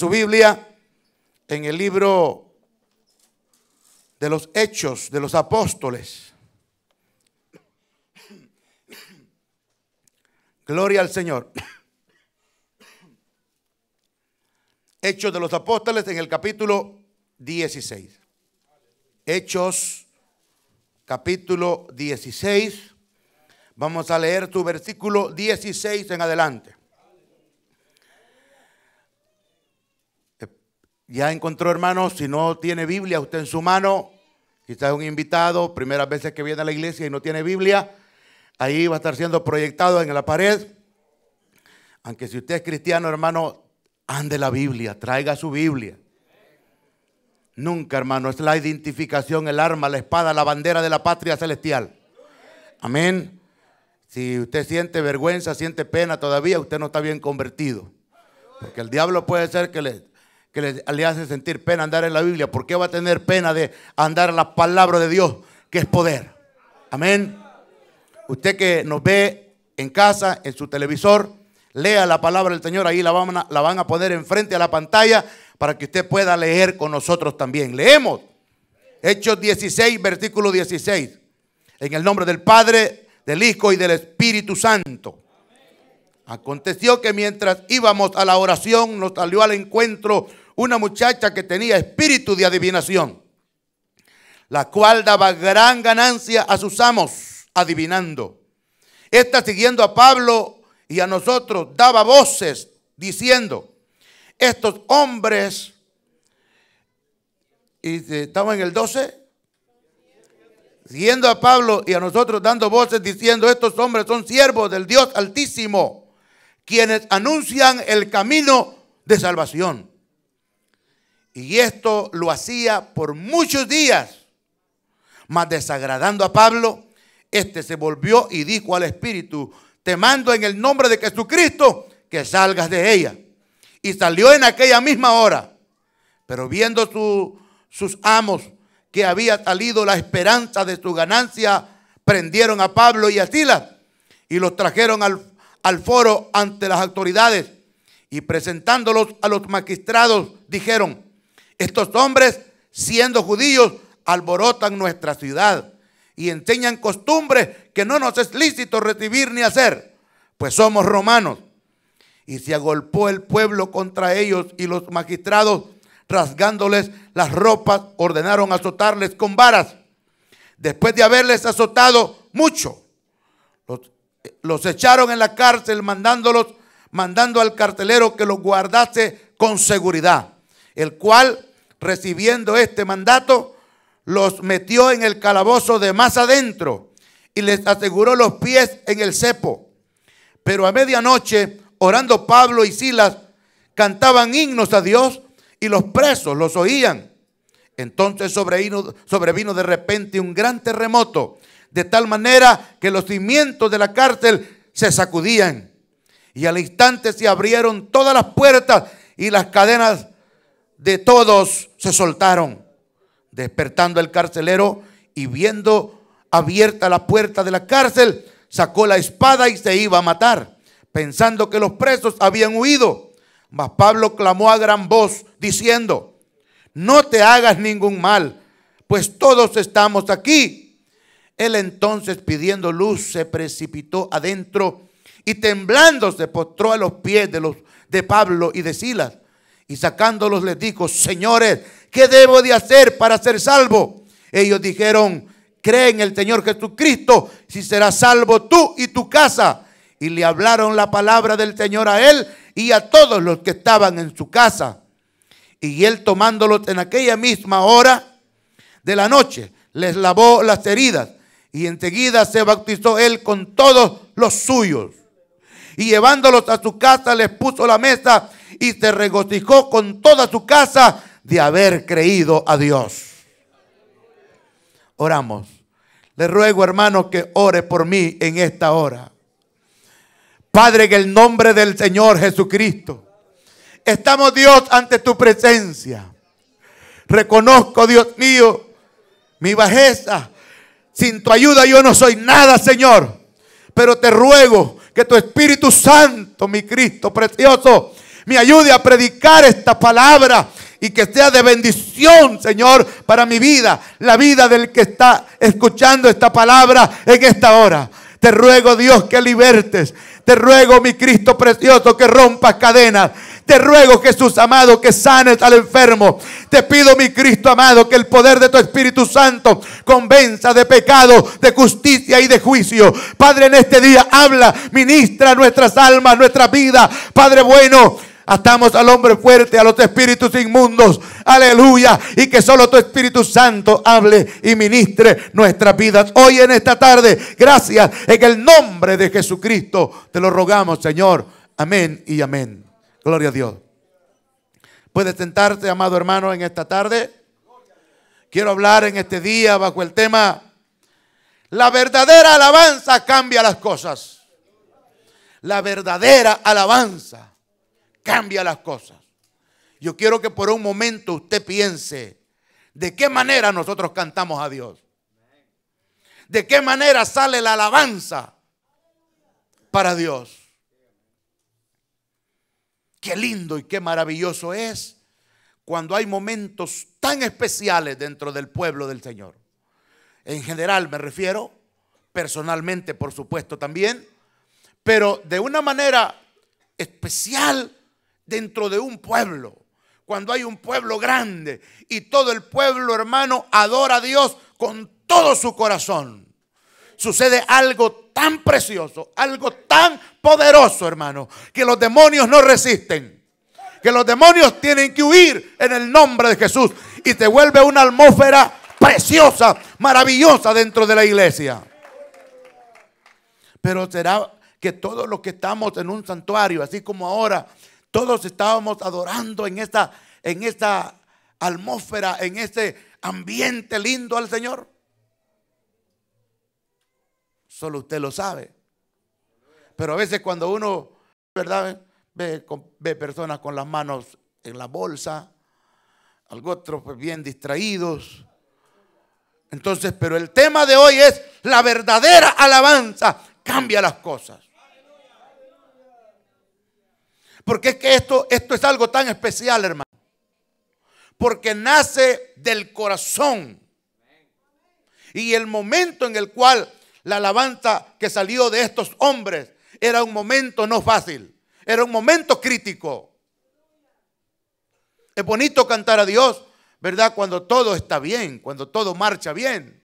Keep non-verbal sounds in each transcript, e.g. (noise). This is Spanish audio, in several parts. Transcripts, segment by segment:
su Biblia en el libro de los Hechos de los Apóstoles. Gloria al Señor. Hechos de los Apóstoles en el capítulo 16. Hechos capítulo 16. Vamos a leer tu versículo 16 en adelante. Ya encontró, hermanos, si no tiene Biblia usted en su mano, quizás un invitado, primeras veces que viene a la iglesia y no tiene Biblia, ahí va a estar siendo proyectado en la pared. Aunque si usted es cristiano, hermano, ande la Biblia, traiga su Biblia. Nunca, hermano, es la identificación, el arma, la espada, la bandera de la patria celestial. Amén. Si usted siente vergüenza, siente pena todavía, usted no está bien convertido. Porque el diablo puede ser que le que le, hace sentir pena andar en la Biblia. ¿Por qué va a tener pena de andar en la palabra de Dios, que es poder? Amén. Usted que nos ve en casa, en su televisor, lea la palabra del Señor, ahí la van, a, la van a poner enfrente a la pantalla para que usted pueda leer con nosotros también. Leemos Hechos 16, versículo 16. En el nombre del Padre, del Hijo y del Espíritu Santo. Aconteció que mientras íbamos a la oración nos salió al encuentro una muchacha que tenía espíritu de adivinación, la cual daba gran ganancia a sus amos adivinando. Esta siguiendo a Pablo y a nosotros daba voces diciendo, estos hombres, y estamos en el 12, siguiendo a Pablo y a nosotros dando voces diciendo, estos hombres son siervos del Dios altísimo, quienes anuncian el camino de salvación. Y esto lo hacía por muchos días. Mas desagradando a Pablo, este se volvió y dijo al Espíritu, te mando en el nombre de Jesucristo que salgas de ella. Y salió en aquella misma hora. Pero viendo sus amos que había salido la esperanza de su ganancia, prendieron a Pablo y a Silas y los trajeron al, al foro ante las autoridades. Y presentándolos a los magistrados, dijeron, estos hombres, siendo judíos, alborotan nuestra ciudad y enseñan costumbres que no nos es lícito recibir ni hacer, pues somos romanos. Y se agolpó el pueblo contra ellos y los magistrados, rasgándoles las ropas, ordenaron azotarles con varas. Después de haberles azotado mucho, los, echaron en la cárcel, mandándolos, mandando al carcelero que los guardase con seguridad, el cual recibiendo este mandato, los metió en el calabozo de más adentro y les aseguró los pies en el cepo. Pero a medianoche, orando Pablo y Silas, cantaban himnos a Dios y los presos los oían. Entonces sobrevino, sobrevino de repente un gran terremoto, de tal manera que los cimientos de la cárcel se sacudían. Y al instante se abrieron todas las puertas y las cadenas de todos se soltaron, despertando el carcelero y viendo abierta la puerta de la cárcel, sacó la espada y se iba a matar, pensando que los presos habían huido. Mas Pablo clamó a gran voz, diciendo, no te hagas ningún mal, pues todos estamos aquí. Él entonces, pidiendo luz, se precipitó adentro y temblando se postró a los pies de, los, de Pablo y de Silas y sacándolos les dijo, señores, ¿qué debo de hacer para ser salvo? Ellos dijeron, cree en el Señor Jesucristo, si serás salvo tú y tu casa. Y le hablaron la palabra del Señor a él y a todos los que estaban en su casa. Y él tomándolos en aquella misma hora de la noche, les lavó las heridas y enseguida se bautizó él con todos los suyos. Y llevándolos a su casa les puso la mesa y se regocijó con toda su casa de haber creído a Dios. Oramos. Le ruego, hermano, que ore por mí en esta hora. Padre, en el nombre del Señor Jesucristo, estamos Dios ante tu presencia. Reconozco, Dios mío, mi bajeza. Sin tu ayuda yo no soy nada, Señor. Pero te ruego que tu Espíritu Santo, mi Cristo precioso, me ayude a predicar esta palabra y que sea de bendición, Señor, para mi vida, la vida del que está escuchando esta palabra en esta hora. Te ruego, Dios, que libertes. Te ruego, mi Cristo precioso, que rompas cadenas. Te ruego, Jesús amado, que sanes al enfermo. Te pido, mi Cristo amado, que el poder de tu Espíritu Santo convenza de pecado, de justicia y de juicio. Padre, en este día habla, ministra nuestras almas, nuestra vida. Padre bueno, Atamos al hombre fuerte, a los espíritus inmundos. Aleluya. Y que solo tu Espíritu Santo hable y ministre nuestras vidas. Hoy en esta tarde, gracias en el nombre de Jesucristo. Te lo rogamos, Señor. Amén y amén. Gloria a Dios. Puede sentarse, amado hermano, en esta tarde. Quiero hablar en este día bajo el tema, la verdadera alabanza cambia las cosas. La verdadera alabanza cambia las cosas. Yo quiero que por un momento usted piense de qué manera nosotros cantamos a Dios. De qué manera sale la alabanza para Dios. Qué lindo y qué maravilloso es cuando hay momentos tan especiales dentro del pueblo del Señor. En general me refiero, personalmente por supuesto también, pero de una manera especial dentro de un pueblo. Cuando hay un pueblo grande y todo el pueblo, hermano, adora a Dios con todo su corazón. Sucede algo tan precioso, algo tan poderoso, hermano, que los demonios no resisten. Que los demonios tienen que huir en el nombre de Jesús. Y te vuelve una atmósfera preciosa, maravillosa dentro de la iglesia. Pero será que todos los que estamos en un santuario, así como ahora todos estábamos adorando en esta, en esta atmósfera, en este ambiente lindo al Señor. Solo usted lo sabe. Pero a veces cuando uno, ¿verdad? Ve, personas con las manos en la bolsa, otros pues bien distraídos. Entonces, pero el tema de hoy es la verdadera alabanza cambia las cosas. Porque es que esto, esto es algo tan especial, hermano. Porque nace del corazón. Y el momento en el cual la alabanza que salió de estos hombres era un momento no fácil. Era un momento crítico. Es bonito cantar a Dios, ¿verdad? Cuando todo está bien, cuando todo marcha bien.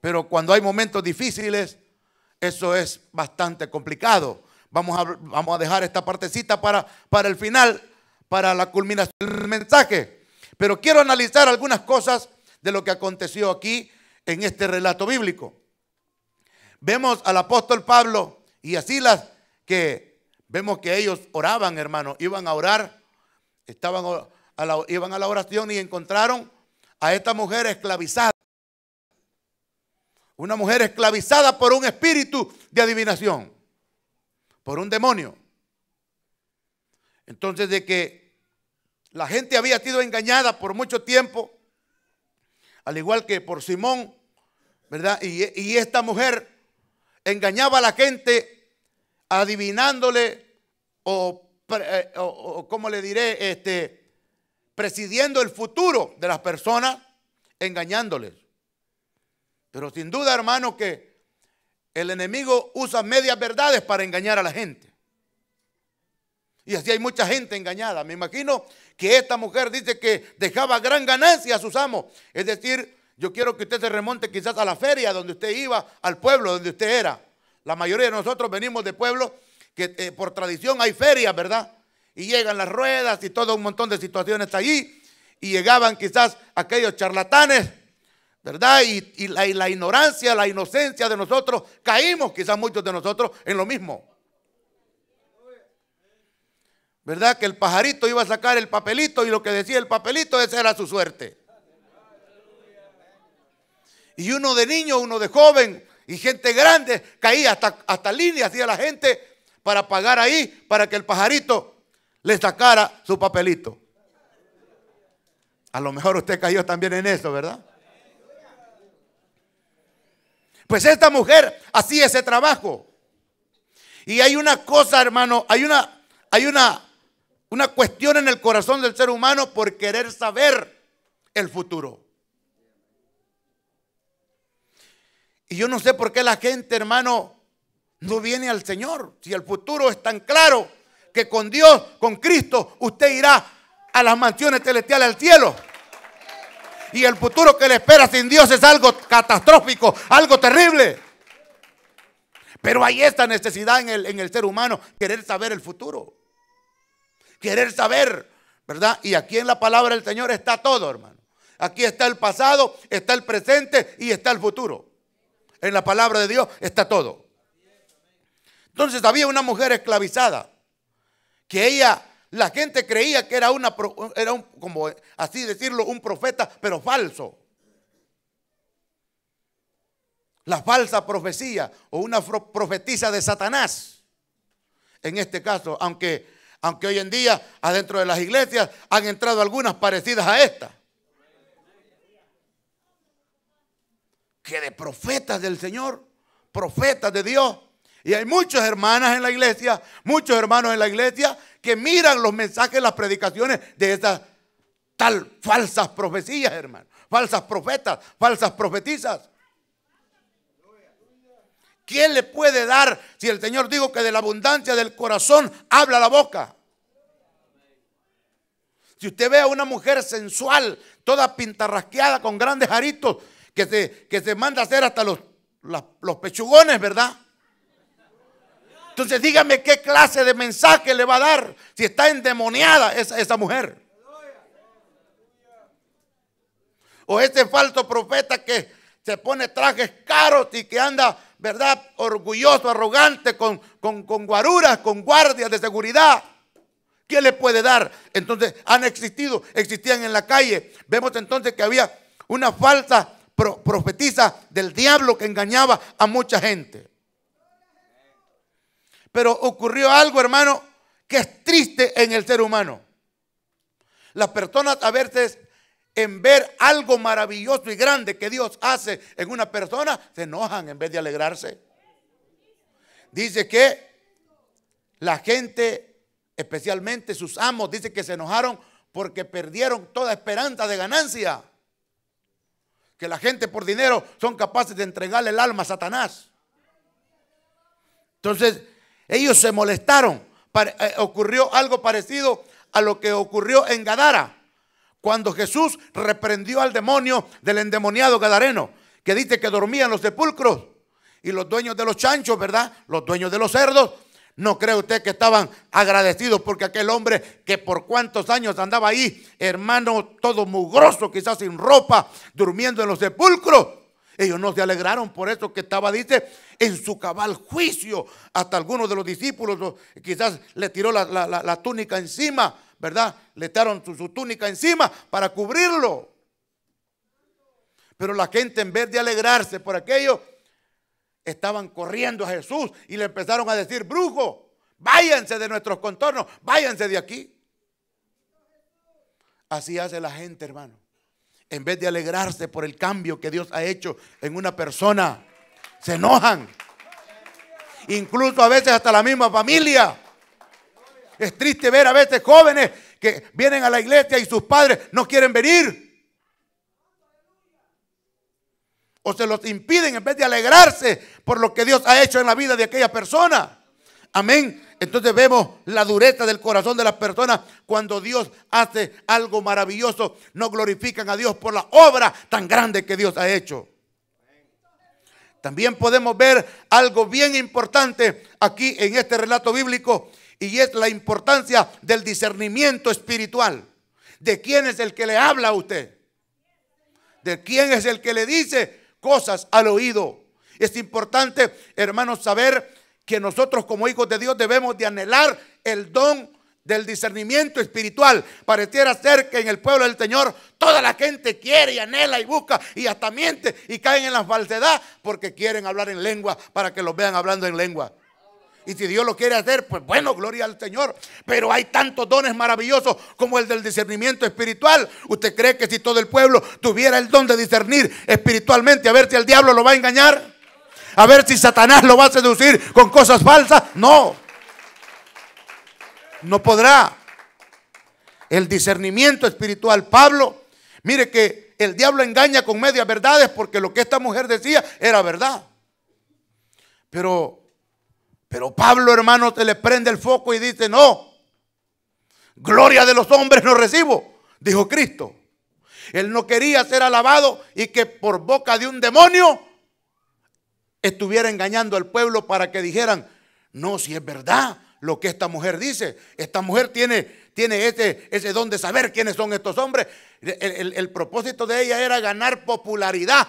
Pero cuando hay momentos difíciles, eso es bastante complicado. Vamos a, vamos a dejar esta partecita para, para el final, para la culminación del mensaje. Pero quiero analizar algunas cosas de lo que aconteció aquí en este relato bíblico. Vemos al apóstol Pablo y así las que vemos que ellos oraban, hermano, iban a orar, estaban iban a la oración y encontraron a esta mujer esclavizada. Una mujer esclavizada por un espíritu de adivinación por un demonio. Entonces de que la gente había sido engañada por mucho tiempo, al igual que por Simón, ¿verdad? Y, esta mujer engañaba a la gente adivinándole o, eh, o, como le diré, este, presidiendo el futuro de las personas, engañándoles. Pero sin duda, hermano, que el enemigo usa medias verdades para engañar a la gente. Y así hay mucha gente engañada. Me imagino que esta mujer dice que dejaba gran ganancia a sus amos. Es decir, yo quiero que usted se remonte quizás a la feria donde usted iba, al pueblo donde usted era. La mayoría de nosotros venimos de pueblos que eh, por tradición hay ferias, ¿verdad? Y llegan las ruedas y todo un montón de situaciones allí. Y llegaban quizás aquellos charlatanes ¿verdad? Y, la, la, ignorancia, la inocencia de nosotros, caímos quizás muchos de nosotros en lo mismo. ¿Verdad? Que el pajarito iba a sacar el papelito y lo que decía el papelito, esa era su suerte. Y uno de niño, uno de joven y gente grande caía hasta, hasta línea, hacía la gente para pagar ahí, para que el pajarito le sacara su papelito. A lo mejor usted cayó también en eso, ¿verdad? Pues esta mujer hacía ese trabajo. Y hay una cosa, hermano, hay una, hay una, una cuestión en el corazón del ser humano por querer saber el futuro. Y yo no sé por qué la gente, hermano, no viene al Señor. Si el futuro es tan claro que con Dios, con Cristo, usted irá a las mansiones celestiales al cielo. Y el futuro que le espera sin Dios es algo catastrófico, algo terrible. Pero hay esta necesidad en el, en el ser humano, querer saber el futuro. Querer saber, ¿verdad? Y aquí en la palabra del Señor está todo, hermano. Aquí está el pasado, está el presente y está el futuro. En la palabra de Dios está todo. Entonces había una mujer esclavizada que ella, la gente creía que era una, era un, como así decirlo, un profeta, pero falso. La falsa profecía o una profetisa de Satanás. En este caso, aunque, aunque hoy en día adentro de las iglesias han entrado algunas parecidas a esta. Que de profetas del Señor, profetas de Dios, y hay muchas hermanas en la iglesia, muchos hermanos en la iglesia que miran los mensajes, las predicaciones de estas tal falsas profecías, hermano. Falsas profetas, falsas profetizas. ¿Quién le puede dar si el Señor dijo que de la abundancia del corazón habla la boca? Si usted ve a una mujer sensual, toda pintarrasqueada con grandes aritos, que se, que se manda a hacer hasta los, los pechugones, ¿verdad? Entonces dígame qué clase de mensaje le va a dar si está endemoniada esa, mujer. O ese falso profeta que se pone trajes caros y que anda, ¿verdad? Orgulloso, arrogante, con, con, con guaruras, con guardias de seguridad. ¿Qué le puede dar? Entonces han existido, existían en la calle. Vemos entonces que había una falsa profetisa del diablo que engañaba a mucha gente. Pero ocurrió algo, hermano, que es triste en el ser humano. Las personas a veces en ver algo maravilloso y grande que Dios hace en una persona, se enojan en vez de alegrarse. Dice que la gente, especialmente sus amos, dice que se enojaron porque perdieron toda esperanza de ganancia. Que la gente por dinero son capaces de entregarle el alma a Satanás. Entonces, ellos se molestaron. Eh, ocurrió algo parecido a lo que ocurrió en Gadara, cuando Jesús reprendió al demonio del endemoniado gadareno, que dice que dormía en los sepulcros. Y los dueños de los chanchos, ¿verdad? Los dueños de los cerdos, ¿No cree usted que estaban agradecidos porque aquel hombre que por cuántos años andaba ahí, hermano, todo mugroso, quizás sin ropa, durmiendo en los sepulcros? Ellos no se alegraron por eso que estaba, dice, en su cabal juicio. Hasta algunos de los discípulos quizás le tiró la, túnica encima, ¿verdad? Le echaron su, túnica encima para cubrirlo. Pero la gente en vez de alegrarse por aquello, estaban corriendo a Jesús y le empezaron a decir, brujo, váyanse de nuestros contornos, váyanse de aquí. Así hace la gente, hermano en vez de alegrarse por el cambio que Dios ha hecho en una persona, se enojan. Incluso a veces hasta la misma familia. Es triste ver a veces jóvenes que vienen a la iglesia y sus padres no quieren venir. O se los impiden en vez de alegrarse por lo que Dios ha hecho en la vida de aquella persona. Amén. Entonces vemos la dureza del corazón de las personas cuando Dios hace algo maravilloso. No glorifican a Dios por la obra tan grande que Dios ha hecho. También podemos ver algo bien importante aquí en este relato bíblico y es la importancia del discernimiento espiritual. ¿De quién es el que le habla a usted? ¿De quién es el que le dice cosas al oído? Es importante, hermanos, saber que nosotros como hijos de Dios debemos de anhelar el don del discernimiento espiritual. Pareciera ser que en el pueblo del Señor toda la gente quiere y anhela y busca y hasta miente y caen en la falsedad porque quieren hablar en lengua para que los vean hablando en lengua. Y si Dios lo quiere hacer, pues bueno, gloria al Señor. Pero hay tantos dones maravillosos como el del discernimiento espiritual. ¿Usted cree que si todo el pueblo tuviera el don de discernir espiritualmente, a ver si el diablo lo va a engañar? A ver si Satanás lo va a seducir con cosas falsas. No. No podrá. el discernimiento espiritual. Pablo, mire que el diablo engaña con medias verdades porque lo que esta mujer decía era verdad. Pero, pero Pablo, hermano, se le prende el foco y dice, no, gloria de los hombres no recibo, dijo Cristo. Él no quería ser alabado y que por boca de un demonio estuviera engañando al pueblo para que dijeran, no, si es verdad lo que esta mujer dice. Esta mujer tiene, tiene ese, ese don de saber quiénes son estos hombres. El, el propósito de ella era ganar popularidad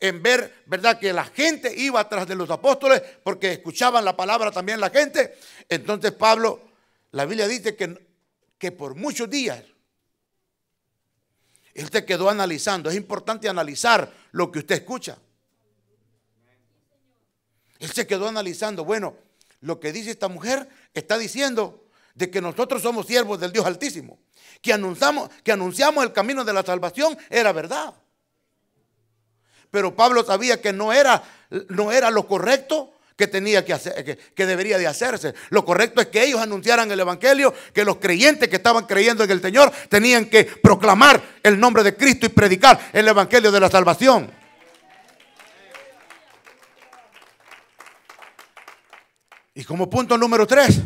en ver, ¿verdad? Que la gente iba atrás de los apóstoles porque escuchaban la palabra también la gente. Entonces Pablo, la Biblia dice que, que por muchos días él se quedó analizando. Es importante analizar lo que usted escucha. Él se quedó analizando, bueno, lo que dice esta mujer está diciendo de que nosotros somos siervos del Dios Altísimo. Que anunciamos, el camino de la salvación era verdad. Pero Pablo sabía que no era, no era lo correcto que tenía que hacer, que, debería de hacerse. Lo correcto es que ellos anunciaran el evangelio, que los creyentes que estaban creyendo en el Señor tenían que proclamar el nombre de Cristo y predicar el evangelio de la salvación. Y como punto número tres,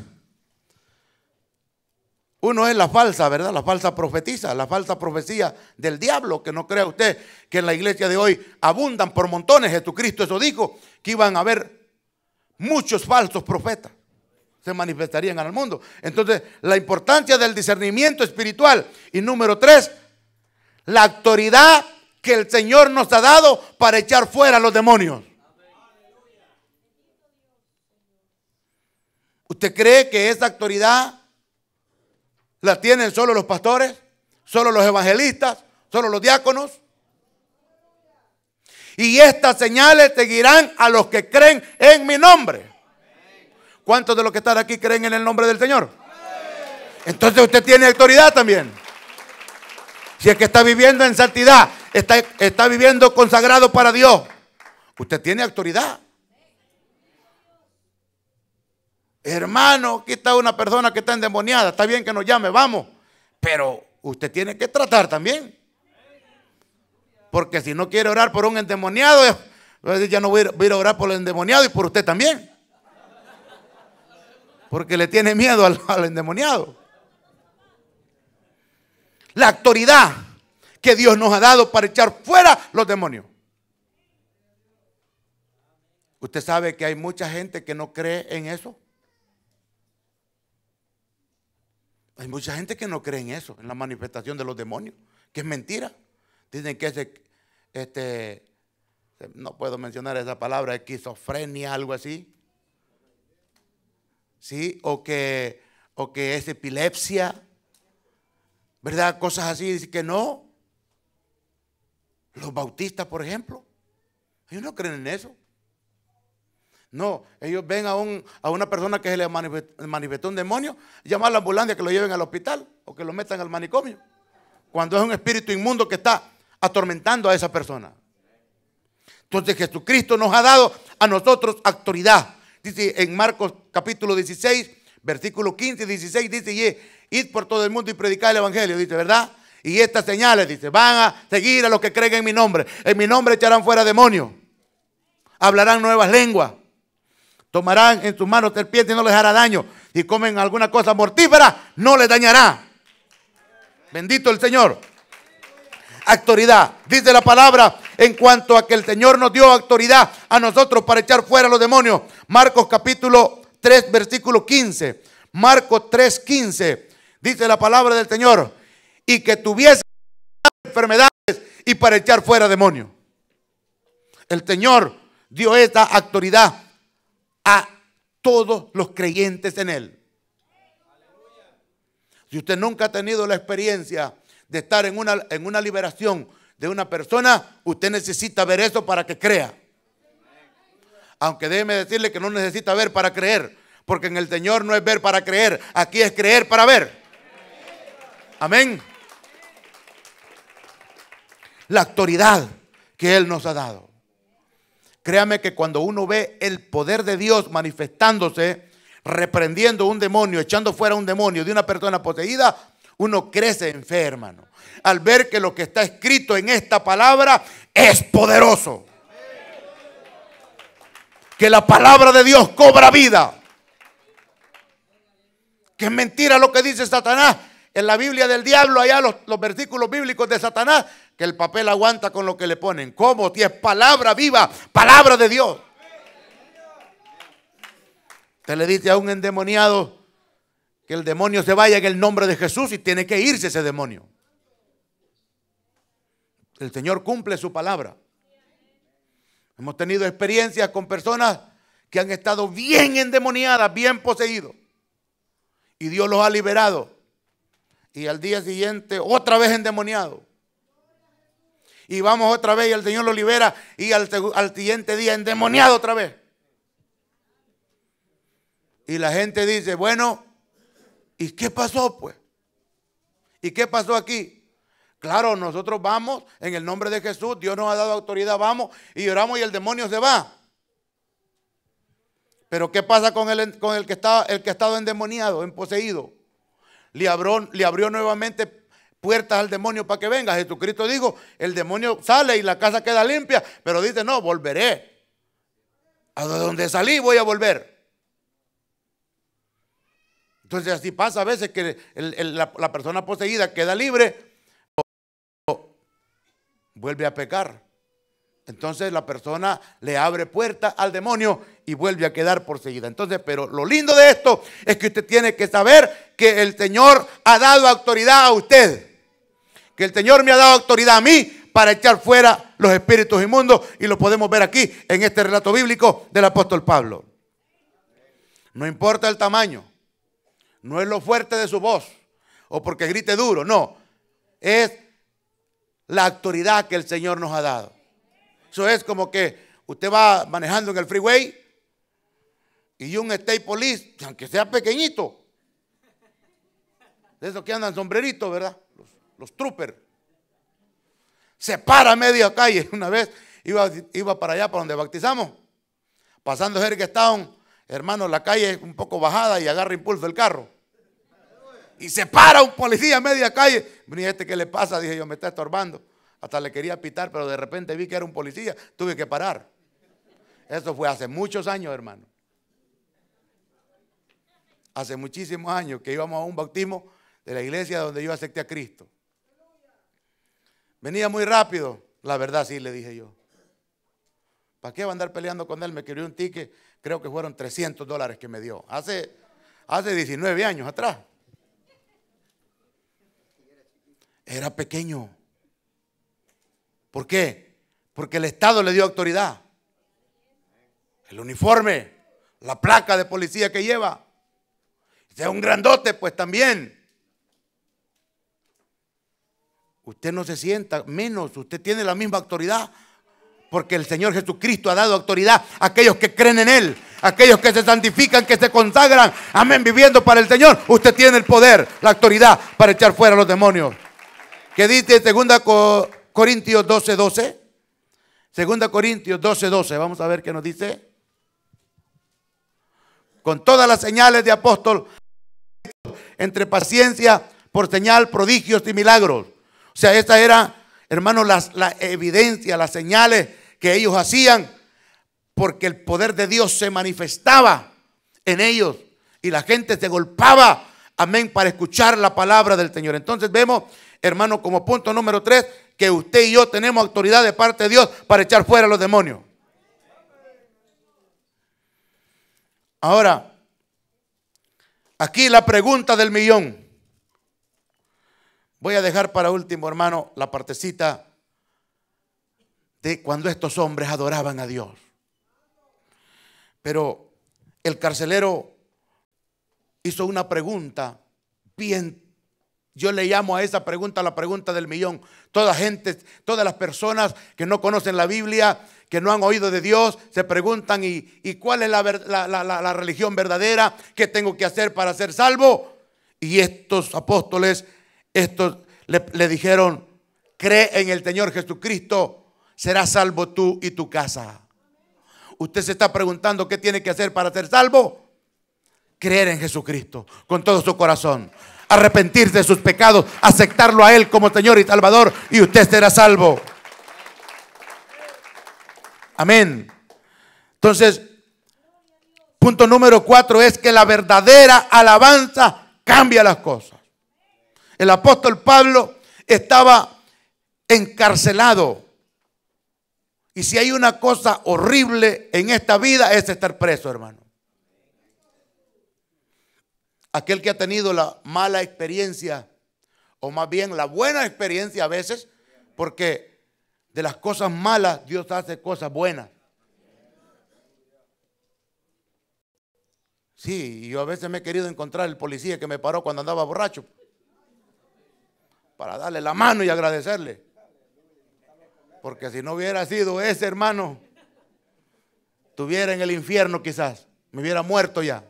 uno es la falsa, ¿verdad? La falsa profetiza, la falsa profecía del diablo, que no crea usted que en la iglesia de hoy abundan por montones. Jesucristo eso dijo, que iban a haber muchos falsos profetas se manifestarían al mundo. Entonces, la importancia del discernimiento espiritual. Y número tres, la autoridad que el Señor nos ha dado para echar fuera a los demonios. ¿Usted cree que esa autoridad la tienen solo los pastores? ¿Solo los evangelistas? ¿Solo los diáconos? Y estas señales seguirán a los que creen en mi nombre. ¿Cuántos de los que están aquí creen en el nombre del Señor? Entonces usted tiene autoridad también. Si es que está viviendo en santidad, está, está viviendo consagrado para Dios, usted tiene autoridad. Hermano, aquí está una persona que está endemoniada. Está bien que nos llame, vamos. Pero usted tiene que tratar también. Porque si no quiere orar por un endemoniado, ya no voy a ir a orar por el endemoniado y por usted también. Porque le tiene miedo al, endemoniado. La autoridad que Dios nos ha dado para echar fuera los demonios. Usted sabe que hay mucha gente que no cree en eso. Hay mucha gente que no cree en eso, en la manifestación de los demonios, que es mentira. Dicen que ese, este, no puedo mencionar esa palabra, esquizofrenia, algo así. ¿Sí? O que, o que es epilepsia, ¿verdad? Cosas así, dice que no. Los bautistas, por ejemplo, ellos no creen en eso. No, ellos ven a, un, a una persona que se le manifestó un demonio, llaman a la ambulancia que lo lleven al hospital o que lo metan al manicomio. Cuando es un espíritu inmundo que está atormentando a esa persona. Entonces Jesucristo nos ha dado a nosotros autoridad. Dice en Marcos capítulo 16, versículo 15 y 16, dice, id por todo el mundo y predicar el Evangelio, dice, ¿verdad? Y estas señales, dice, van a seguir a los que creen en mi nombre. En mi nombre echarán fuera demonios. Hablarán nuevas lenguas. Tomarán en sus manos serpientes y no les hará daño. Y comen alguna cosa mortífera, no les dañará. Bendito el Señor autoridad. Dice la palabra en cuanto a que el Señor nos dio autoridad a nosotros para echar fuera a los demonios. Marcos capítulo 3, versículo 15. Marcos 3, 15. Dice la palabra del Señor. Y que tuviese enfermedades y para echar fuera demonios. El Señor dio esta autoridad a todos los creyentes en Él. Si usted nunca ha tenido la experiencia de estar en una, en una liberación de una persona, usted necesita ver eso para que crea. Aunque déjeme decirle que no necesita ver para creer, porque en el Señor no es ver para creer, aquí es creer para ver. Amén. La autoridad que Él nos ha dado. Créame que cuando uno ve el poder de Dios manifestándose, reprendiendo un demonio, echando fuera un demonio de una persona poseída, Uno crece en fe, hermano. Al ver que lo que está escrito en esta palabra es poderoso. Que la palabra de Dios cobra vida. Que es mentira lo que dice Satanás. En la Biblia del diablo, allá los, los versículos bíblicos de Satanás, que el papel aguanta con lo que le ponen. ¿Cómo? Si es palabra viva, palabra de Dios. Usted le dice a un endemoniado que el demonio se vaya en el nombre de Jesús y tiene que irse ese demonio. El Señor cumple su palabra. Hemos tenido experiencias con personas que han estado bien endemoniadas, bien poseídos. Y Dios los ha liberado. Y al día siguiente otra vez endemoniado. Y vamos otra vez y el Señor los libera. Y al, al siguiente día endemoniado otra vez. Y la gente dice, bueno, ¿y qué pasó pues? ¿Y qué pasó aquí? Claro, nosotros vamos en el nombre de Jesús, Dios nos ha dado autoridad, vamos y oramos y el demonio se va. Pero ¿qué pasa con el, con el que está el que ha estado endemoniado, emposeído? Le abrió, le abrió nuevamente puertas al demonio para que venga. Jesucristo dijo, el demonio sale y la casa queda limpia, pero dice, no, volveré. A donde salí voy a volver. Entonces así pasa a veces que la, persona poseída queda libre, vuelve a pecar. Entonces la persona le abre puerta al demonio y vuelve a quedar poseída. Entonces, pero lo lindo de esto es que usted tiene que saber que el Señor ha dado autoridad a usted. Que el Señor me ha dado autoridad a mí para echar fuera los espíritus inmundos y lo podemos ver aquí en este relato bíblico del apóstol Pablo. No importa el tamaño, no es lo fuerte de su voz o porque grite duro, no. Es la autoridad que el Señor nos ha dado. Eso es como que usted va manejando en el freeway y un state police, aunque sea pequeñito, de esos que andan sombreritos, ¿verdad? Los, troopers. Se para a media calle. (laughs) Una vez iba, iba para allá, para donde bautizamos, pasando Town hermano, la calle es un poco bajada y agarra impulso el carro. Y se para un policía a media calle. Mira, este qué le pasa, dije yo, me está estorbando. Hasta le quería pitar, pero de repente vi que era un policía, tuve que parar. Eso fue hace muchos años, hermano. Hace muchísimos años que íbamos a un bautismo de la iglesia donde yo acepté a Cristo. Venía muy rápido, la verdad sí, le dije yo. ¿Para qué va a andar peleando con él? Me quería un ticket, creo que fueron 300 dólares que me dio. Hace, hace 19 años atrás. Era pequeño. ¿Por qué? Porque el Estado le dio autoridad. El uniforme, la placa de policía que lleva. Sea un grandote, pues también. Usted no se sienta menos, usted tiene la misma autoridad porque el Señor Jesucristo ha dado autoridad a aquellos que creen en Él, aquellos que se santifican, que se consagran, amén, viviendo para el Señor. Usted tiene el poder, la autoridad para echar fuera a los demonios. ¿Qué dice 2 Corintios 12, 12? 2 Corintios 12, 12. Vamos a ver qué nos dice. Con todas las señales de apóstol, entre paciencia, por señal, prodigios y milagros. O sea, esta era, hermanos, la evidencia, las señales que ellos hacían, porque el poder de Dios se manifestaba en ellos y la gente se golpaba, amén, para escuchar la palabra del Señor. Entonces vemos, hermano, como punto número tres, que usted y yo tenemos autoridad de parte de Dios para echar fuera a los demonios. Ahora, aquí la pregunta del millón. Voy a dejar para último, hermano, la partecita de cuando estos hombres adoraban a Dios. Pero el carcelero hizo una pregunta bien, yo le llamo a esa pregunta la pregunta del millón. Toda gente, todas las personas que no conocen la Biblia, que no han oído de Dios, se preguntan, ¿y, cuál es la, la, religión verdadera? ¿Qué tengo que hacer para ser salvo? Y estos apóstoles, estos le, le dijeron, cree en el Señor Jesucristo serás salvo tú y tu casa. Usted se está preguntando qué tiene que hacer para ser salvo. Creer en Jesucristo con todo su corazón. arrepentirse de sus pecados, aceptarlo a Él como Señor y Salvador y usted será salvo. Amén. Entonces, punto número cuatro es que la verdadera alabanza cambia las cosas. El apóstol Pablo estaba encarcelado. Y si hay una cosa horrible en esta vida es estar preso, hermano. Aquel que ha tenido la mala experiencia, o más bien la buena experiencia a veces, porque de las cosas malas Dios hace cosas buenas. Sí, yo a veces me he querido encontrar el policía que me paró cuando andaba borracho para darle la mano y agradecerle. Porque si no hubiera sido ese hermano, estuviera en el infierno quizás, me hubiera muerto ya.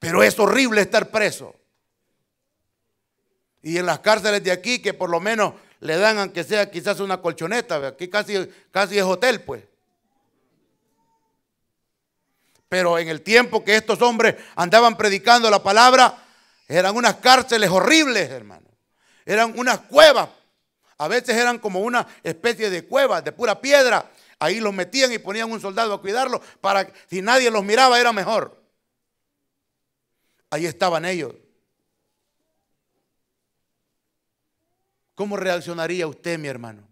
Pero es horrible estar preso. Y en las cárceles de aquí, que por lo menos le dan, aunque sea quizás una colchoneta, aquí casi, casi es hotel, pues. Pero en el tiempo que estos hombres andaban predicando la palabra, eran unas cárceles horribles, hermano. Eran unas cuevas. A veces eran como una especie de cuevas de pura piedra. Ahí los metían y ponían un soldado a cuidarlos para que si nadie los miraba era mejor. Ahí estaban ellos. ¿Cómo reaccionaría usted, mi hermano?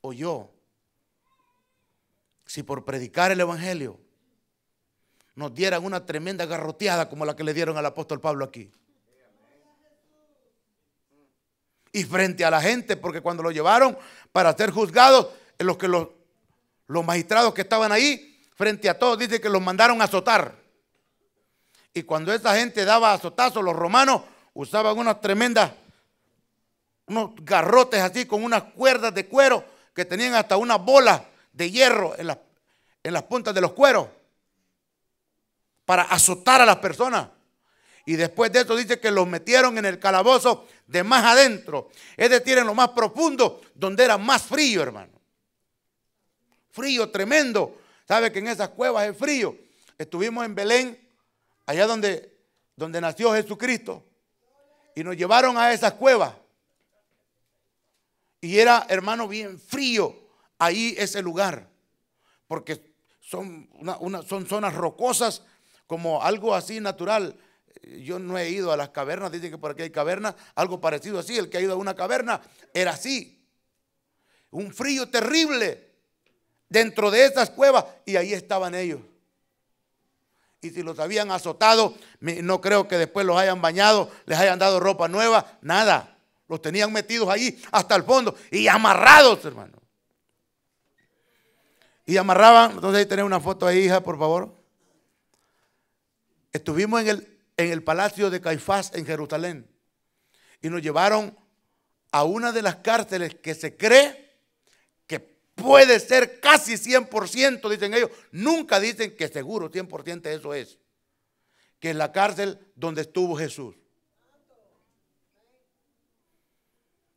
O yo, si por predicar el Evangelio nos dieran una tremenda garroteada como la que le dieron al apóstol Pablo aquí. Y frente a la gente, porque cuando lo llevaron para ser juzgados, los que los, los magistrados que estaban ahí, frente a todos, dice que los mandaron a azotar. Y cuando esa gente daba azotazos, los romanos usaban unas tremendas, unos garrotes así con unas cuerdas de cuero que tenían hasta una bola de hierro en las, en las puntas de los cueros para azotar a las personas. Y después de eso dice que los metieron en el calabozo de más adentro. Es decir, en lo más profundo, donde era más frío, hermano. Frío tremendo. ¿Sabe que en esas cuevas es frío? Estuvimos en Belén allá donde, donde nació Jesucristo, y nos llevaron a esas cuevas. Y era, hermano, bien frío ahí ese lugar, porque son, son zonas rocosas como algo así natural. Yo no he ido a las cavernas, dicen que por aquí hay cavernas, algo parecido así. El que ha ido a una caverna era así. Un frío terrible dentro de esas cuevas y ahí estaban ellos y si los habían azotado, no creo que después los hayan bañado, les hayan dado ropa nueva, nada. Los tenían metidos ahí hasta el fondo y amarrados, hermano. Y amarraban, entonces ahí tenés una foto ahí, hija, por favor. Estuvimos en el, en el palacio de Caifás en Jerusalén y nos llevaron a una de las cárceles que se cree puede ser casi 100%, dicen ellos. Nunca dicen que seguro 100% eso es. Que es la cárcel donde estuvo Jesús.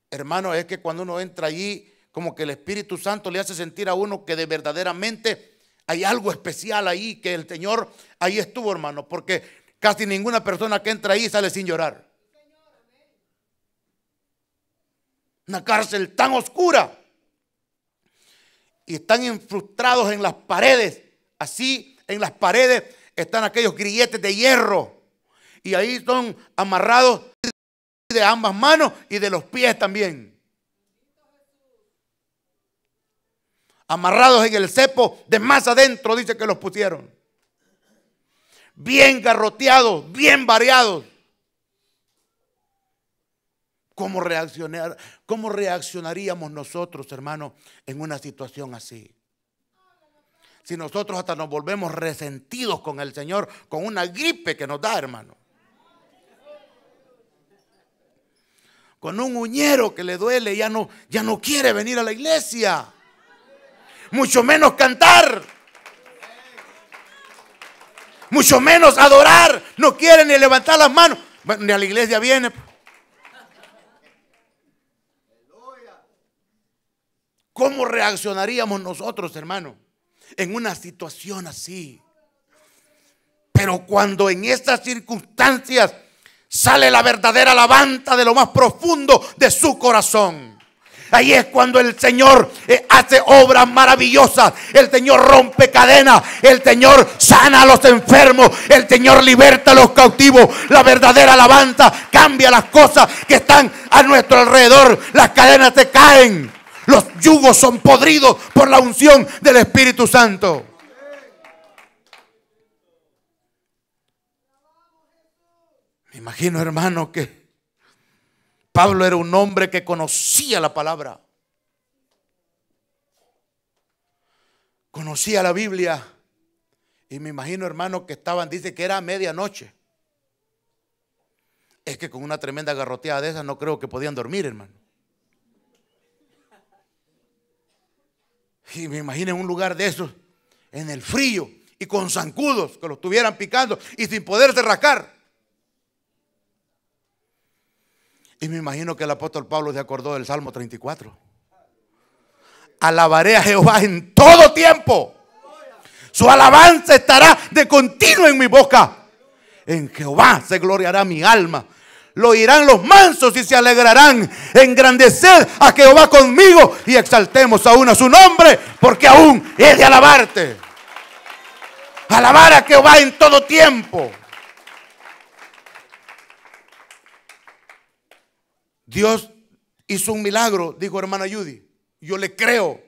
Hermano, es que cuando uno entra allí, como que el Espíritu Santo le hace sentir a uno que de verdaderamente hay algo especial ahí, que el Señor ahí estuvo, hermano, porque casi ninguna persona que entra ahí sale sin llorar. Una cárcel tan oscura y están infrustrados en las paredes. Así en las paredes están aquellos grilletes de hierro. Y ahí son amarrados de ambas manos y de los pies también. Amarrados en el cepo de más adentro, dice que los pusieron. Bien garroteados, bien variados. ¿Cómo, reaccionar, ¿Cómo reaccionaríamos nosotros, hermano, en una situación así? Si nosotros hasta nos volvemos resentidos con el Señor, con una gripe que nos da, hermano. Con un uñero que le duele, ya no, ya no quiere venir a la iglesia. Mucho menos cantar. Mucho menos adorar. No quiere ni levantar las manos. ni a la iglesia viene. ¿Cómo reaccionaríamos nosotros, hermano, en una situación así? Pero cuando en estas circunstancias sale la verdadera alabanza de lo más profundo de su corazón. Ahí es cuando el Señor eh, hace obras maravillosas. El Señor rompe cadenas. El Señor sana a los enfermos. El Señor liberta a los cautivos. La verdadera alabanza cambia las cosas que están a nuestro alrededor. Las cadenas se caen. Los yugos son podridos por la unción del Espíritu Santo. Me imagino, hermano, que Pablo era un hombre que conocía la palabra. Conocía la Biblia. Y me imagino, hermano, que estaban, dice que era medianoche. Es que con una tremenda garroteada de esas no creo que podían dormir, hermano. Y me imagino en un lugar de esos, en el frío y con zancudos que lo estuvieran picando y sin poderse rascar. Y me imagino que el apóstol Pablo se acordó del Salmo 34. Alabaré a Jehová en todo tiempo. Su alabanza estará de continuo en mi boca. En Jehová se gloriará mi alma. Lo oirán los mansos y se alegrarán. Engrandecer a Jehová conmigo y exaltemos aún a su nombre, porque aún he de alabarte. Alabar a Jehová en todo tiempo. Dios hizo un milagro, dijo hermana Judy. Yo le creo.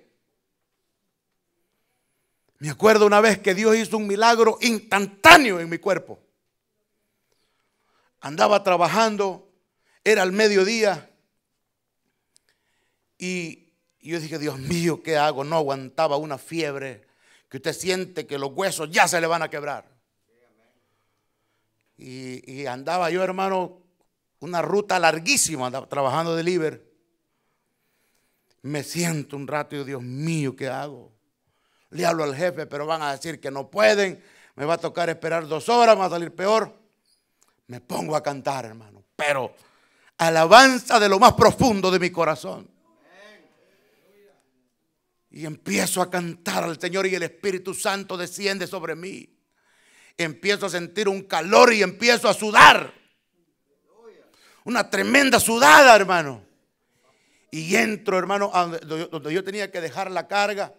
Me acuerdo una vez que Dios hizo un milagro instantáneo en mi cuerpo. Andaba trabajando, era el mediodía. Y yo dije, Dios mío, ¿qué hago? No aguantaba una fiebre que usted siente que los huesos ya se le van a quebrar. Y, y andaba yo, hermano, una ruta larguísima trabajando de. Me siento un rato y Dios mío, ¿qué hago? Le hablo al jefe, pero van a decir que no pueden. Me va a tocar esperar dos horas, va a salir peor. Me pongo a cantar, hermano. Pero alabanza de lo más profundo de mi corazón. Y empiezo a cantar al Señor y el Espíritu Santo desciende sobre mí. Empiezo a sentir un calor y empiezo a sudar una tremenda sudada, hermano. Y entro, hermano, donde yo tenía que dejar la carga.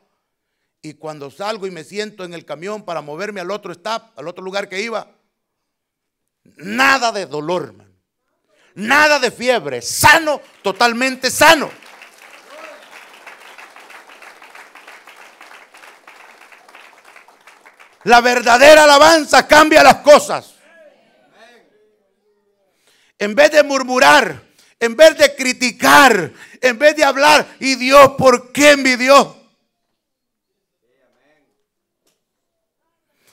Y cuando salgo y me siento en el camión para moverme al otro stop, al otro lugar que iba, nada de dolor, hermano. Nada de fiebre, sano, totalmente sano. La verdadera alabanza cambia las cosas en vez de murmurar, en vez de criticar, en vez de hablar, y Dios, ¿por qué mi Dios?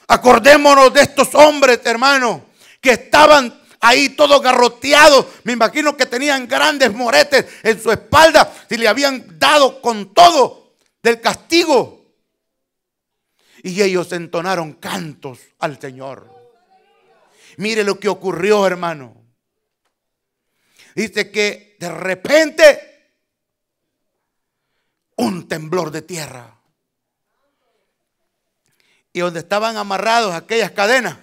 Acordémonos de estos hombres, hermanos, que estaban ahí todos garroteados. Me imagino que tenían grandes moretes en su espalda si le habían dado con todo del castigo. Y ellos entonaron cantos al Señor. Mire lo que ocurrió, hermano. Dice que de repente un temblor de tierra. Y donde estaban amarrados aquellas cadenas,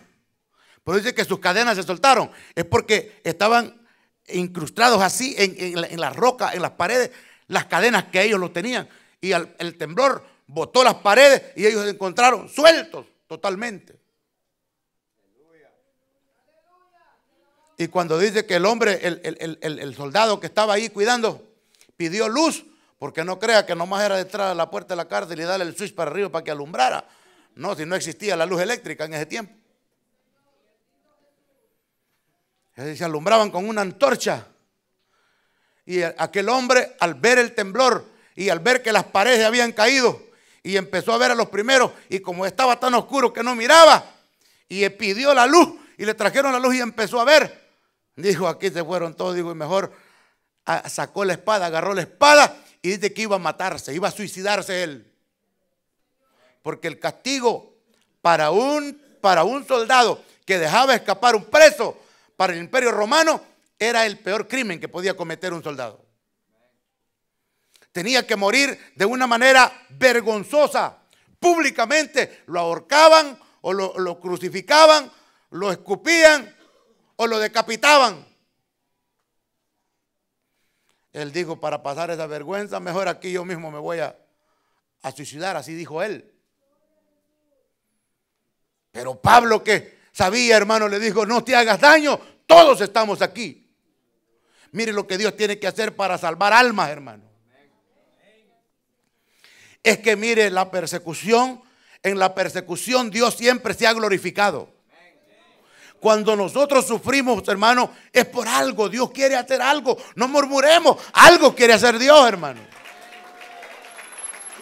pero dice que sus cadenas se soltaron, es porque estaban incrustados así en, la, roca, en las paredes, las cadenas que ellos lo tenían. Y el temblor botó las paredes y ellos se encontraron sueltos totalmente. Y cuando dice que el hombre, el, soldado que estaba ahí cuidando, pidió luz, porque no crea que nomás era detrás de la puerta de la cárcel y darle el switch para arriba para que alumbrara. No, si no existía la luz eléctrica en ese tiempo. Se alumbraban con una antorcha. Y aquel hombre, al ver el temblor y al ver que las paredes habían caído, y empezó a ver a los primeros, y como estaba tan oscuro que no miraba, y pidió la luz, y le trajeron la luz y empezó a ver. Dijo, aquí se fueron todos, digo, y mejor ah, sacó la espada, agarró la espada y dice que iba a matarse, iba a suicidarse él. Porque el castigo para un, para un soldado que dejaba escapar un preso para el imperio romano era el peor crimen que podía cometer un soldado. Tenía que morir de una manera vergonzosa. Públicamente lo ahorcaban o lo, lo crucificaban lo escupían o lo decapitaban. Él dijo, para pasar esa vergüenza, mejor aquí yo mismo me voy a, a suicidar, así dijo él. Pero Pablo que sabía, hermano, le dijo, no te hagas daño, todos estamos aquí. Mire lo que Dios tiene que hacer para salvar almas, hermano. Es que mire la persecución, en la persecución Dios siempre se ha glorificado. Cuando nosotros sufrimos, hermano, es por algo. Dios quiere hacer algo. No murmuremos. Algo quiere hacer Dios, hermano.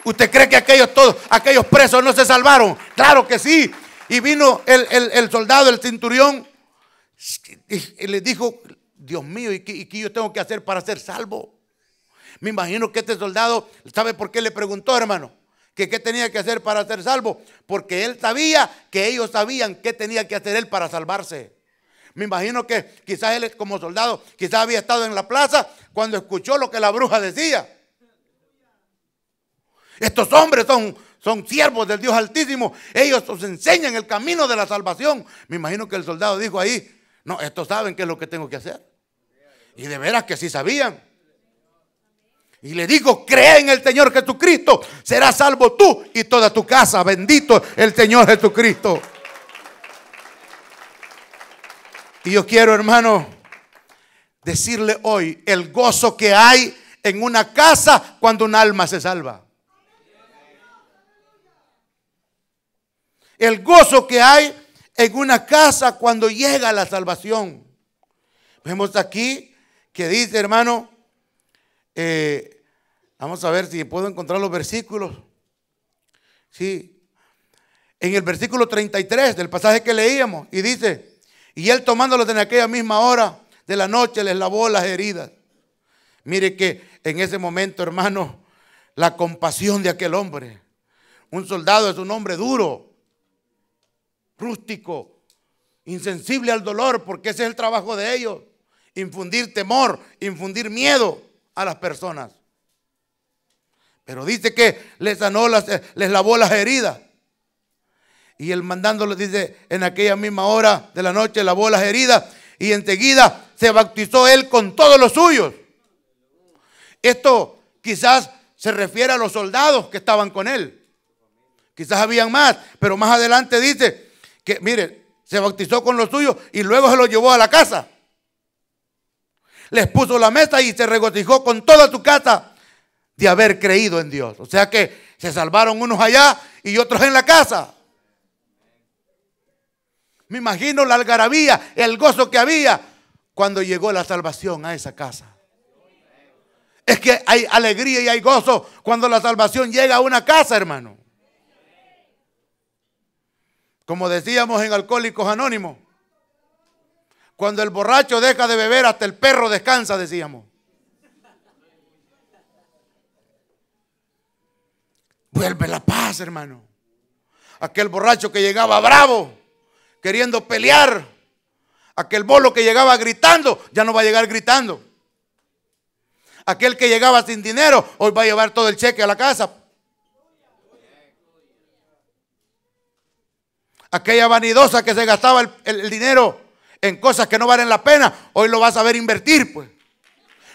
¿Usted cree que aquellos todos, aquellos presos no se salvaron? Claro que sí. Y vino el, soldado, el cinturión, y, le dijo, Dios mío, ¿y qué, yo tengo que hacer para ser salvo? Me imagino que este soldado, ¿sabe por qué le preguntó, hermano? Que qué tenía que hacer para ser salvo. Porque él sabía que ellos sabían qué tenía que hacer él para salvarse. Me imagino que quizás él como soldado, quizás había estado en la plaza cuando escuchó lo que la bruja decía. Estos hombres son son siervos del Dios Altísimo. Ellos os enseñan el camino de la salvación. Me imagino que el soldado dijo ahí, no, estos saben qué es lo que tengo que hacer. Y de veras que sí sabían. Y le digo, cree en el Señor Jesucristo, serás salvo tú y toda tu casa. Bendito el Señor Jesucristo. Y yo quiero, hermano, decirle hoy el gozo que hay en una casa cuando un alma se salva. el gozo que hay en una casa cuando llega la salvación. Vemos aquí que dice, hermano, eh, vamos a ver si puedo encontrar los versículos. Sí, en el versículo 33 del pasaje que leíamos, y dice, y él tomándolos en aquella misma hora de la noche les lavó las heridas. Mire que en ese momento, hermano, la compasión de aquel hombre. Un soldado es un hombre duro, rústico, insensible al dolor, porque ese es el trabajo de ellos. Infundir temor, infundir miedo a las personas. Pero dice que les sanó, las, les lavó las heridas. Y el mandándolo dice, en aquella misma hora de la noche lavó las heridas y enseguida se bautizó él con todos los suyos. Esto quizás se refiere a los soldados que estaban con él. Quizás habían más, pero más adelante dice, que, mire, se bautizó con los suyos y luego se lo llevó a la casa. Les puso la mesa y se regocijó con toda su casa de haber creído en Dios. O sea que se salvaron unos allá y otros en la casa. Me imagino la algarabía, el gozo que había cuando llegó la salvación a esa casa. Es que hay alegría y hay gozo cuando la salvación llega a una casa, hermano. Como decíamos en Alcohólicos Anónimos, cuando el borracho deja de beber, hasta el perro descansa, decíamos. Vuelve la paz, hermano. Aquel borracho que llegaba bravo, queriendo pelear. Aquel bolo que llegaba gritando, ya no va a llegar gritando. Aquel que llegaba sin dinero, hoy va a llevar todo el cheque a la casa. Aquella vanidosa que se gastaba el, dinero en cosas que no valen la pena, hoy lo vas a ver invertir, pues.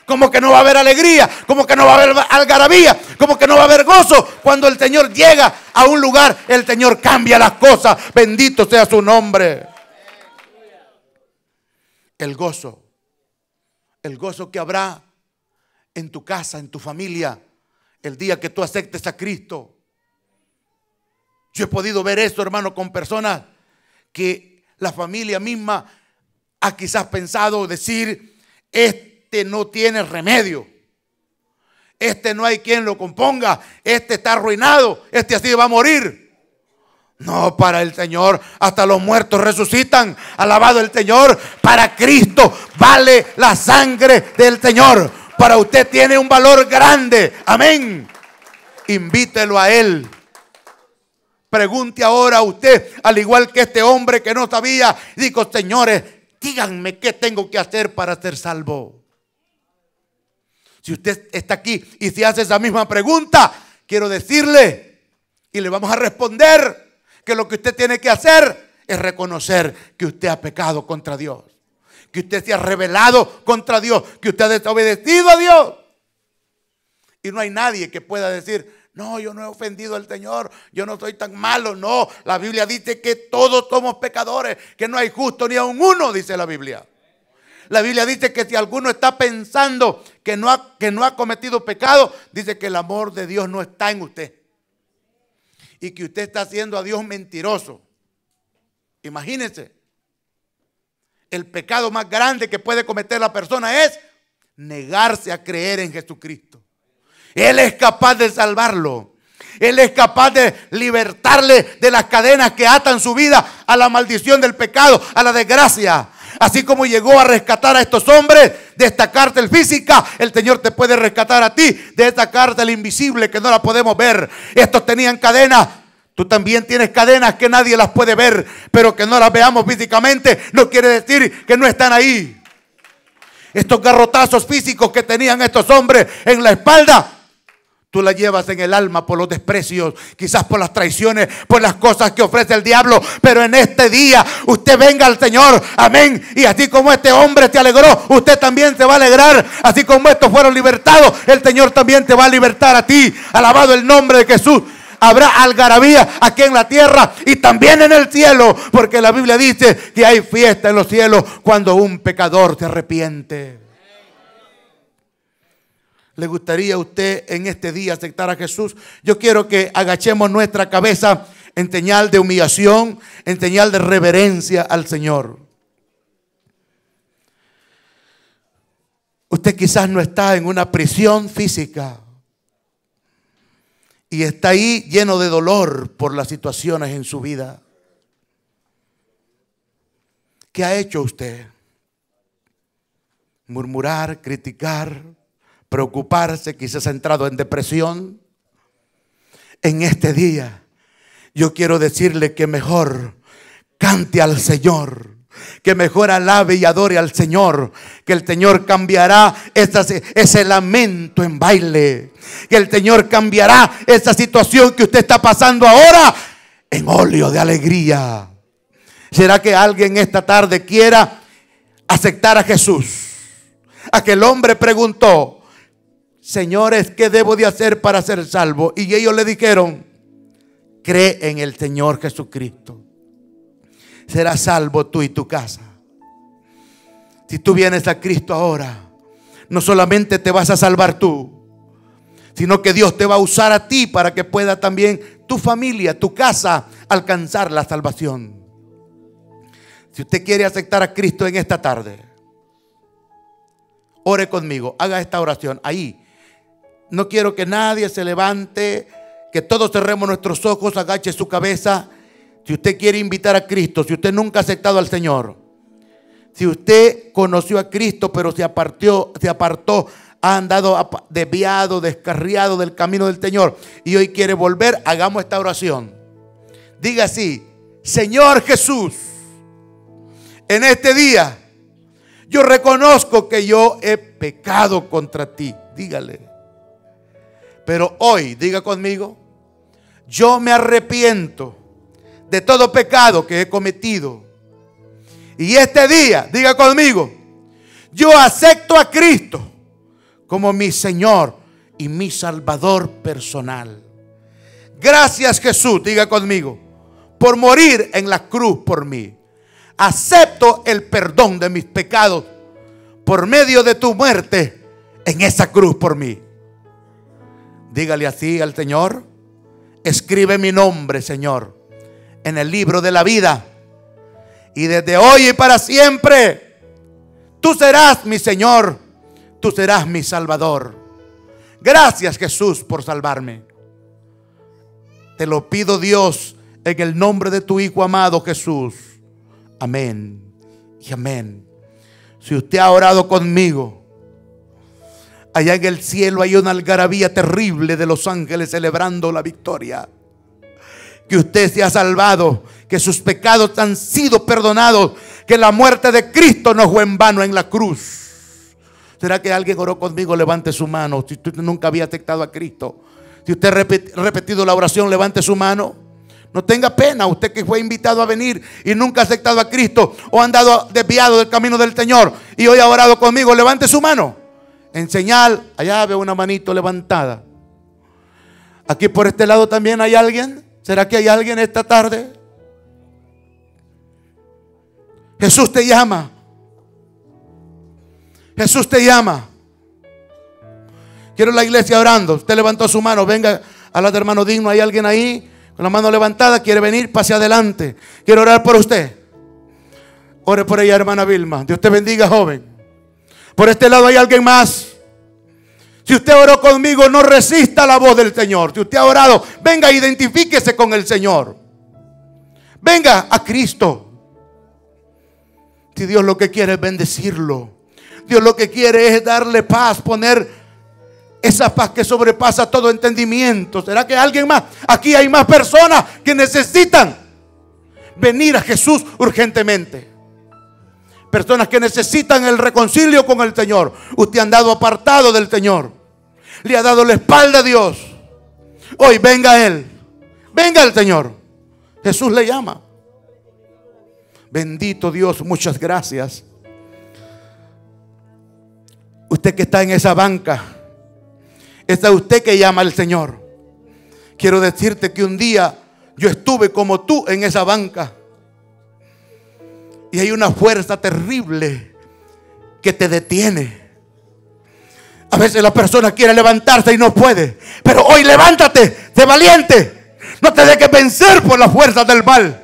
Como que no va a haber alegría, como que no va a haber algarabía, como que no va a haber gozo. Cuando el Señor llega a un lugar, el Señor cambia las cosas. Bendito sea su nombre. El gozo, el gozo que habrá en tu casa, en tu familia, el día que tú aceptes a Cristo. Yo he podido ver esto, hermano, con personas que la familia misma ha quizás pensado decir, este no tiene remedio. Este no hay quien lo componga. Este está arruinado. Este así va a morir. No, para el Señor, hasta los muertos resucitan. Alabado el Señor. Para Cristo vale la sangre del Señor. Para usted tiene un valor grande. Amén. Invítelo a Él. Pregunte ahora a usted, al igual que este hombre que no sabía, digo, señores, díganme qué tengo que hacer para ser salvo. Si usted está aquí y se hace esa misma pregunta, quiero decirle y le vamos a responder que lo que usted tiene que hacer es reconocer que usted ha pecado contra Dios. Que usted se ha rebelado contra Dios. Que usted ha desobedecido a Dios. Y no hay nadie que pueda decir, no, yo no he ofendido al Señor, yo no soy tan malo. No, la Biblia dice que todos somos pecadores, que no hay justo ni aun uno, dice la Biblia. La Biblia dice que si alguno está pensando que no, ha, que no ha cometido pecado, dice que el amor de Dios no está en usted. Y que usted está haciendo a Dios mentiroso. Imagínense. El pecado más grande que puede cometer la persona es negarse a creer en Jesucristo. Él es capaz de salvarlo. Él es capaz de libertarle de las cadenas que atan su vida a la maldición del pecado, a la desgracia. Así como llegó a rescatar a estos hombres de esta cárcel física, el Señor te puede rescatar a ti de esta cárcel invisible que no la podemos ver. Estos tenían cadenas. Tú también tienes cadenas que nadie las puede ver, pero que no las veamos físicamente no quiere decir que no están ahí. Estos garrotazos físicos que tenían estos hombres en la espalda Tú la llevas en el alma por los desprecios, quizás por las traiciones, por las cosas que ofrece el diablo. Pero en este día usted venga al Señor. Amén. Y así como este hombre te alegró, usted también se va a alegrar. Así como estos fueron libertados, el Señor también te va a libertar a ti. Alabado el nombre de Jesús. Habrá algarabía aquí en la tierra y también en el cielo. Porque la Biblia dice que hay fiesta en los cielos cuando un pecador se arrepiente. ¿Le gustaría a usted en este día aceptar a Jesús? Yo quiero que agachemos nuestra cabeza en señal de humillación, en señal de reverencia al Señor. Usted quizás no está en una prisión física y está ahí lleno de dolor por las situaciones en su vida. ¿Qué ha hecho usted? Murmurar, criticar preocuparse, quizás ha entrado en depresión. En este día yo quiero decirle que mejor cante al Señor que mejor alabe y adore al Señor, que el Señor cambiará ese lamento en baile, que el Señor cambiará esa situación que usted está pasando ahora en óleo de alegría. ¿Será que alguien esta tarde quiera aceptar a Jesús? Aquel hombre preguntó, señores, ¿qué debo de hacer para ser salvo? Y ellos le dijeron, cree en el Señor Jesucristo. Serás salvo tú y tu casa. Si tú vienes a Cristo ahora, no solamente te vas a salvar tú, sino que Dios te va a usar a ti para que pueda también tu familia, tu casa, alcanzar la salvación. Si usted quiere aceptar a Cristo en esta tarde, ore conmigo, haga esta oración ahí no quiero que nadie se levante, que todos cerremos nuestros ojos, agache su cabeza. Si usted quiere invitar a Cristo, si usted nunca ha aceptado al Señor, si usted conoció a Cristo pero se apartó, se apartó, ha andado desviado, descarriado del camino del Señor y hoy quiere volver, hagamos esta oración. Diga así, Señor Jesús, en este día yo reconozco que yo he pecado contra ti. Dígale. Pero hoy, diga conmigo, yo me arrepiento de todo pecado que he cometido. Y este día, diga conmigo, yo acepto a Cristo como mi Señor y mi Salvador personal. Gracias Jesús, diga conmigo, por morir en la cruz por mí. Acepto el perdón de mis pecados por medio de tu muerte en esa cruz por mí. Dígale así al Señor. Escribe mi nombre, Señor, en el libro de la vida. Y desde hoy y para siempre, tú serás mi Señor, tú serás mi Salvador. Gracias Jesús por salvarme. Te lo pido Dios en el nombre de tu Hijo amado Jesús. Amén y amén. Si usted ha orado conmigo, Allá en el cielo hay una algarabía terrible de los ángeles celebrando la victoria. Que usted se ha salvado, que sus pecados han sido perdonados, que la muerte de Cristo no fue en vano en la cruz. ¿Será que alguien oró conmigo? Levante su mano. Si usted nunca había aceptado a Cristo. Si usted ha repetido la oración, levante su mano. No tenga pena, usted que fue invitado a venir y nunca ha aceptado a Cristo o ha andado desviado del camino del Señor y hoy ha orado conmigo, levante su mano. En señal, allá veo una manito levantada. Aquí por este lado también hay alguien. ¿Será que hay alguien esta tarde? Jesús te llama. Jesús te llama. Quiero la iglesia orando. Usted levantó su mano. Venga a la de hermano digno. ¿Hay alguien ahí? Con la mano levantada. Quiere venir. Pase adelante. Quiero orar por usted. Ore por ella, hermana Vilma. Dios te bendiga, joven. Por este lado hay alguien más. Si usted oró conmigo, no resista la voz del Señor. Si usted ha orado, venga, identifíquese con el Señor. Venga a Cristo. Si Dios lo que quiere es bendecirlo. Dios lo que quiere es darle paz, poner esa paz que sobrepasa todo entendimiento. ¿Será que alguien más? Aquí hay más personas que necesitan venir a Jesús urgentemente. Personas que necesitan el reconcilio con el Señor. Usted ha andado apartado del Señor. Le ha dado la espalda a Dios. Hoy venga Él. Venga el Señor. Jesús le llama. Bendito Dios, muchas gracias. Usted que está en esa banca, es usted que llama al Señor. Quiero decirte que un día yo estuve como tú en esa banca. Y hay una fuerza terrible que te detiene. A veces la persona quiere levantarse y no puede. Pero hoy levántate, sé valiente. No te dejes vencer por la fuerza del mal.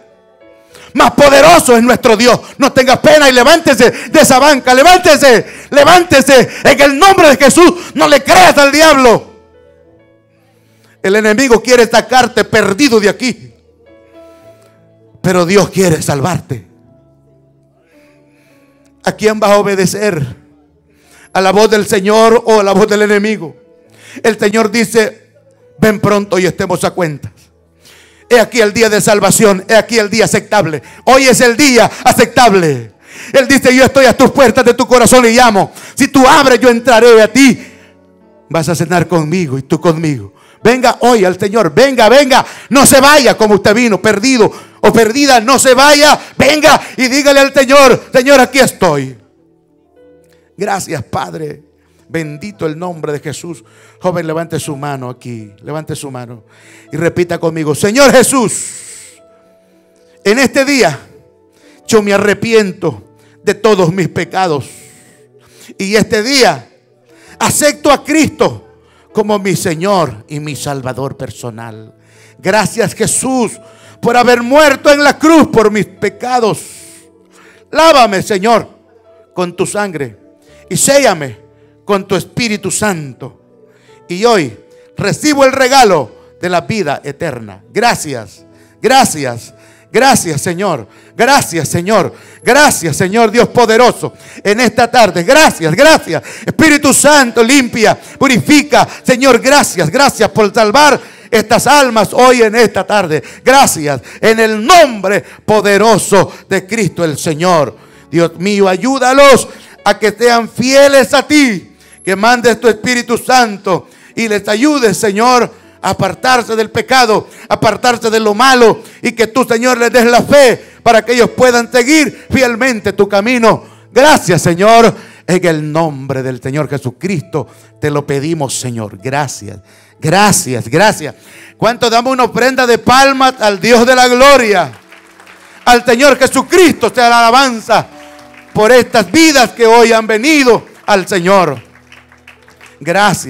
Más poderoso es nuestro Dios. No tengas pena y levántese de esa banca. Levántese, levántese. En el nombre de Jesús, no le creas al diablo. El enemigo quiere sacarte perdido de aquí. Pero Dios quiere salvarte. ¿A quién vas a obedecer? ¿A la voz del Señor o a la voz del enemigo? El Señor dice, ven pronto y estemos a cuentas. He aquí el día de salvación, he aquí el día aceptable. Hoy es el día aceptable. Él dice, yo estoy a tus puertas de tu corazón y llamo. Si tú abres, yo entraré a ti. Vas a cenar conmigo y tú conmigo. Venga hoy al Señor, venga, venga, no se vaya como usted vino, perdido perdida, no se vaya, venga y dígale al Señor, Señor, aquí estoy. Gracias, Padre. Bendito el nombre de Jesús. Joven, levante su mano aquí, levante su mano y repita conmigo, Señor Jesús, en este día yo me arrepiento de todos mis pecados. Y este día acepto a Cristo como mi Señor y mi Salvador personal. Gracias Jesús por haber muerto en la cruz por mis pecados. Lávame, Señor, con tu sangre y séllame con tu Espíritu Santo. Y hoy recibo el regalo de la vida eterna. Gracias, gracias, gracias Señor. Gracias Señor. Gracias Señor Dios poderoso. En esta tarde. Gracias, gracias. Espíritu Santo limpia, purifica. Señor, gracias, gracias por salvar estas almas hoy en esta tarde. Gracias. En el nombre poderoso de Cristo el Señor. Dios mío, ayúdalos a que sean fieles a ti. Que mandes tu Espíritu Santo y les ayudes, Señor, a apartarse del pecado, apartarse de lo malo y que tú, Señor, les des la fe para que ellos puedan seguir fielmente tu camino. Gracias, Señor. En el nombre del Señor Jesucristo te lo pedimos, Señor. Gracias. Gracias, gracias. ¿Cuánto damos una ofrenda de palmas al Dios de la gloria? Al Señor Jesucristo sea la alabanza por estas vidas que hoy han venido al Señor. Gracias.